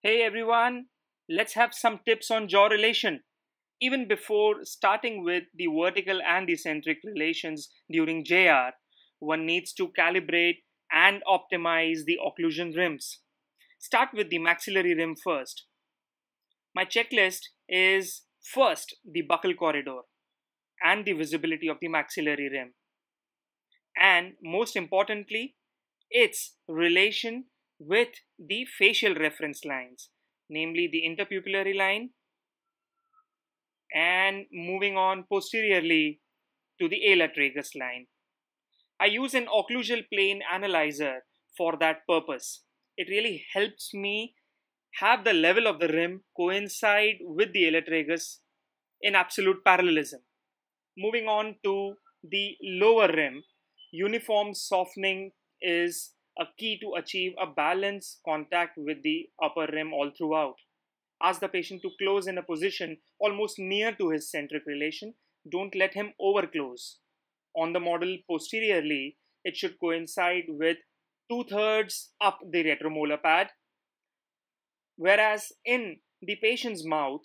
Hey everyone, let's have some tips on jaw relation. Even before starting with the vertical and centric relations during JR, one needs to calibrate and optimize the occlusion rims. Start with the maxillary rim first. My checklist is first the buccal corridor and the visibility of the maxillary rim. And most importantly, its relation with the facial reference lines, namely the interpupillary line and moving on posteriorly to the alar tragus line. I use an occlusal plane analyzer for that purpose. It really helps me have the level of the rim coincide with the alar tragus in absolute parallelism. Moving on to the lower rim, uniform softening is a key to achieve a balanced contact with the upper rim all throughout. Ask the patient to close in a position almost near to his centric relation. Don't let him overclose. On the model posteriorly, it should coincide with two thirds up the retromolar pad. Whereas in the patient's mouth,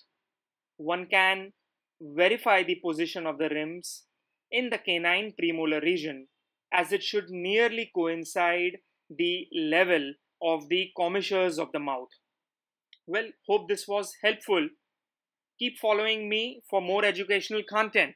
one can verify the position of the rims in the canine premolar region as it should nearly coincide the level of the commissures of the mouth. Well, hope this was helpful. Keep following me for more educational content.